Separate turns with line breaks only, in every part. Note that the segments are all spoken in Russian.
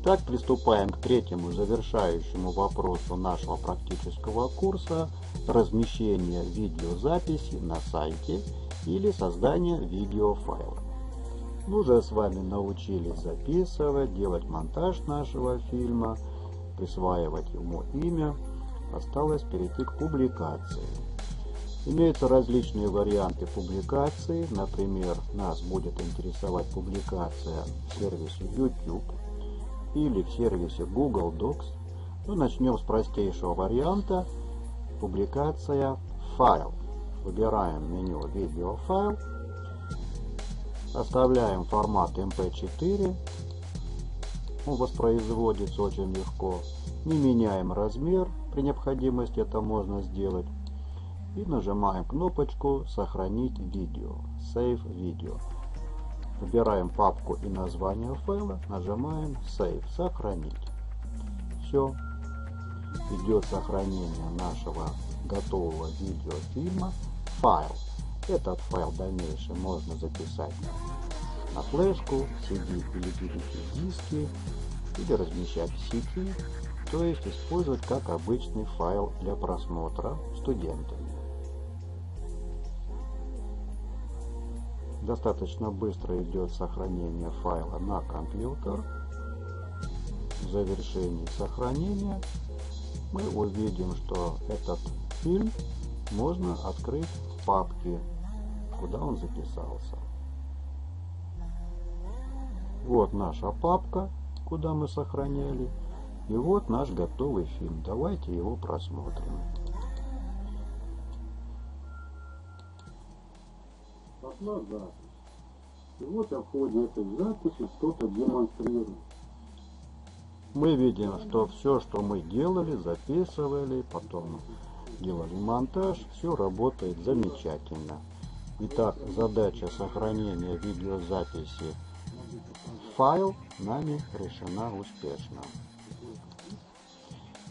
Итак, приступаем к третьему завершающему вопросу нашего практического курса размещение видеозаписи на сайте или создание видеофайла. Мы уже с вами научились записывать, делать монтаж нашего фильма, присваивать ему имя. Осталось перейти к публикации. Имеются различные варианты публикации. Например, нас будет интересовать публикация в сервисе YouTube или в сервисе Google Docs. Ну, начнем с простейшего варианта. Публикация файл. Выбираем меню видеофайл. Оставляем формат MP4. Он воспроизводится очень легко. Не меняем размер. При необходимости это можно сделать и нажимаем кнопочку «Сохранить видео» Save Video. Выбираем папку и название файла, нажимаем Save Сохранить. Все. Идет сохранение нашего готового видеофильма файл. Этот файл в дальнейшем можно записать на флешку, CD или DVD диски или размещать в сети, то есть использовать как обычный файл для просмотра студентами. Достаточно быстро идет сохранение файла на компьютер. В завершении сохранения мы увидим, что этот фильм можно открыть в папке, куда он записался. Вот наша папка, куда мы сохраняли. И вот наш готовый фильм. Давайте его просмотрим.
Пошла запись. И вот в ходе этой записи что-то демонстрирую.
Мы видим, что все, что мы делали, записывали, потом делали монтаж, все работает замечательно. Итак, задача сохранения видеозаписи файл нами решена успешно.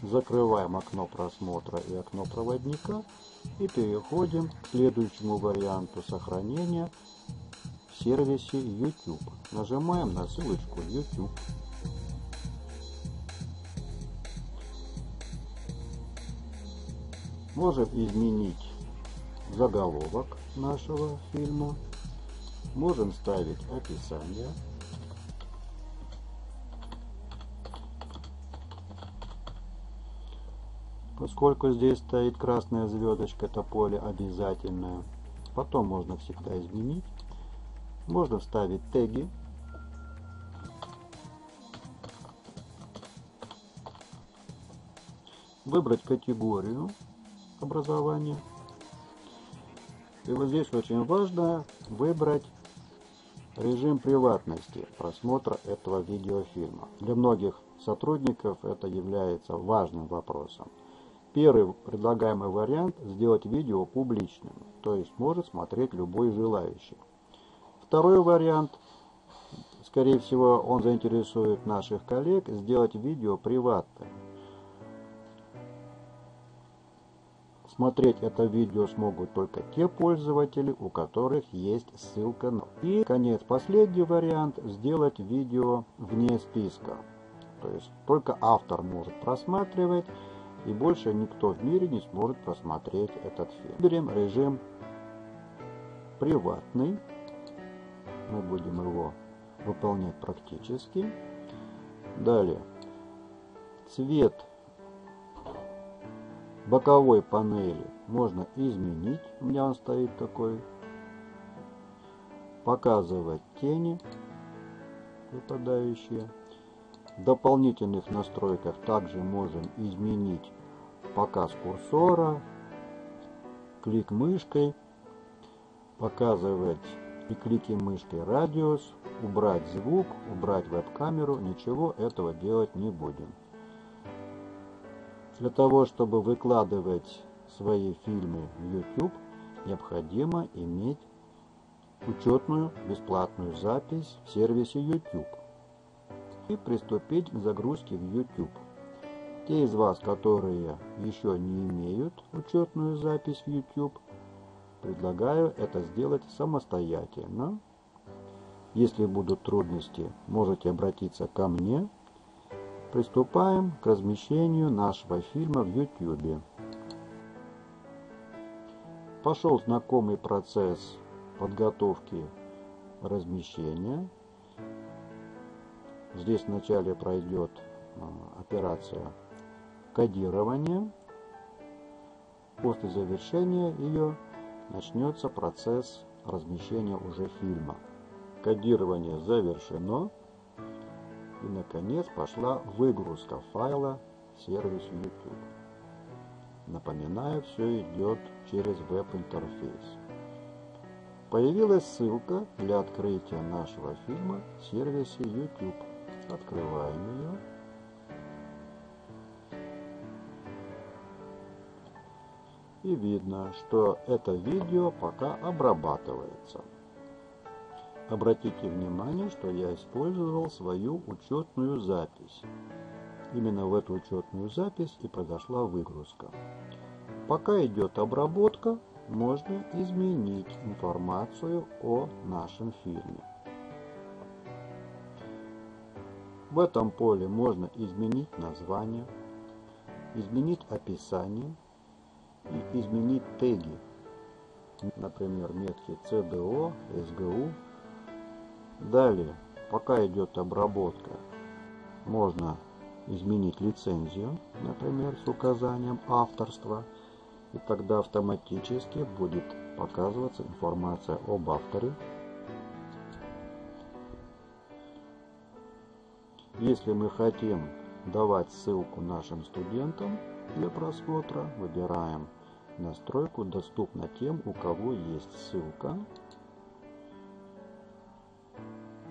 Закрываем окно просмотра и окно проводника и переходим к следующему варианту сохранения в сервисе YouTube. Нажимаем на ссылочку YouTube. Можем изменить заголовок нашего фильма. Можем ставить описание. Поскольку здесь стоит красная звездочка, это поле обязательное. Потом можно всегда изменить. Можно вставить теги. Выбрать категорию образования. И вот здесь очень важно выбрать режим приватности просмотра этого видеофильма. Для многих сотрудников это является важным вопросом. Первый предлагаемый вариант – сделать видео публичным, то есть может смотреть любой желающий. Второй вариант, скорее всего, он заинтересует наших коллег, сделать видео приватным. Смотреть это видео смогут только те пользователи, у которых есть ссылка. на. И, конец, последний вариант – сделать видео вне списка. То есть только автор может просматривать, и больше никто в мире не сможет просмотреть этот фильм. Выберем режим приватный. Мы будем его выполнять практически. Далее. Цвет боковой панели можно изменить. У меня он стоит такой. Показывать тени выпадающие. В дополнительных настройках также можем изменить показ курсора, клик мышкой, показывать и клики мышкой радиус, убрать звук, убрать веб-камеру, ничего этого делать не будем. Для того, чтобы выкладывать свои фильмы в YouTube, необходимо иметь учетную бесплатную запись в сервисе YouTube и приступить к загрузке в YouTube. Те из вас, которые еще не имеют учетную запись в YouTube, предлагаю это сделать самостоятельно. Если будут трудности, можете обратиться ко мне. Приступаем к размещению нашего фильма в YouTube. Пошел знакомый процесс подготовки размещения. Здесь вначале пройдет а, операция кодирования. После завершения ее начнется процесс размещения уже фильма. Кодирование завершено. И наконец пошла выгрузка файла в сервис YouTube. Напоминаю, все идет через веб-интерфейс. Появилась ссылка для открытия нашего фильма в сервисе YouTube. Открываем ее. И видно, что это видео пока обрабатывается. Обратите внимание, что я использовал свою учетную запись. Именно в эту учетную запись и произошла выгрузка. Пока идет обработка, можно изменить информацию о нашем фильме. В этом поле можно изменить название, изменить описание и изменить теги, например, метки CDO, SGU. Далее, пока идет обработка, можно изменить лицензию, например, с указанием авторства – и тогда автоматически будет показываться информация об авторе. Если мы хотим давать ссылку нашим студентам для просмотра, выбираем настройку «Доступно тем, у кого есть ссылка».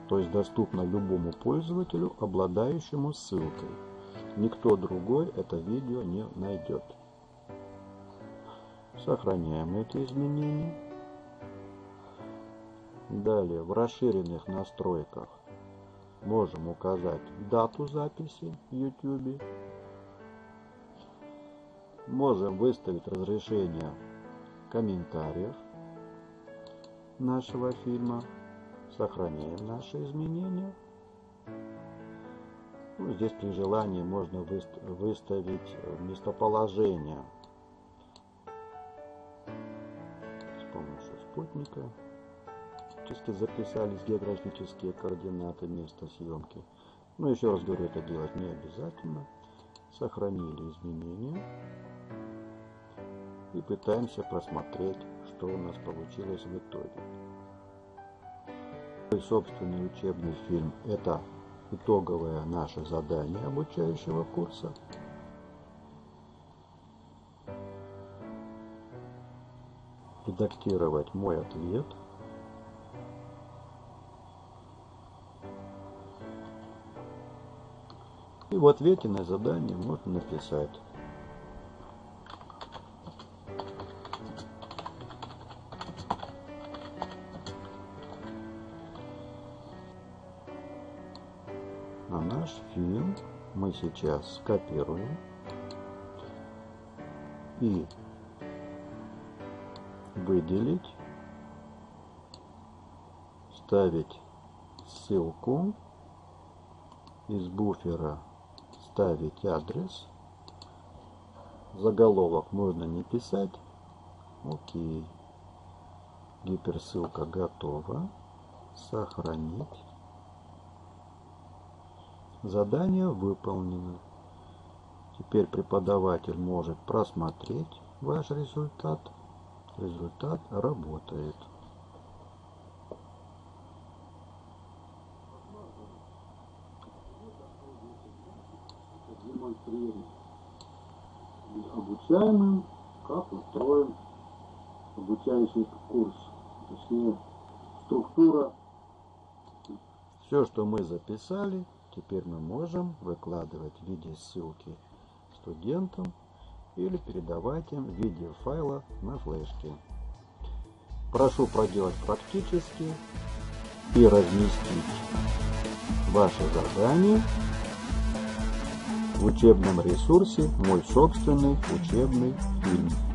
То есть доступно любому пользователю, обладающему ссылкой. Никто другой это видео не найдет. Сохраняем эти изменения. Далее в расширенных настройках можем указать дату записи в YouTube. Можем выставить разрешение комментариев нашего фильма. Сохраняем наши изменения. Ну, здесь при желании можно выставить местоположение спутника. Чисто записались географические координаты места съемки. Но еще раз говорю, это делать не обязательно. Сохранили изменения. И пытаемся просмотреть, что у нас получилось в итоге. Мой собственный учебный фильм – это итоговое наше задание обучающего курса – редактировать мой ответ. И в ответе на задание можно написать. А наш фильм мы сейчас скопируем и выделить, ставить ссылку, из буфера ставить адрес, заголовок можно не писать, окей, гиперссылка готова, сохранить, задание выполнено. Теперь преподаватель может просмотреть ваш результат. Результат работает.
Обучаемым, как устроен обучающий курс. Точнее, структура.
Все, что мы записали, теперь мы можем выкладывать в виде ссылки студентам или передавать им в виде файла на флешке. Прошу проделать практически и разместить ваше задание в учебном ресурсе «Мой собственный учебный фильм».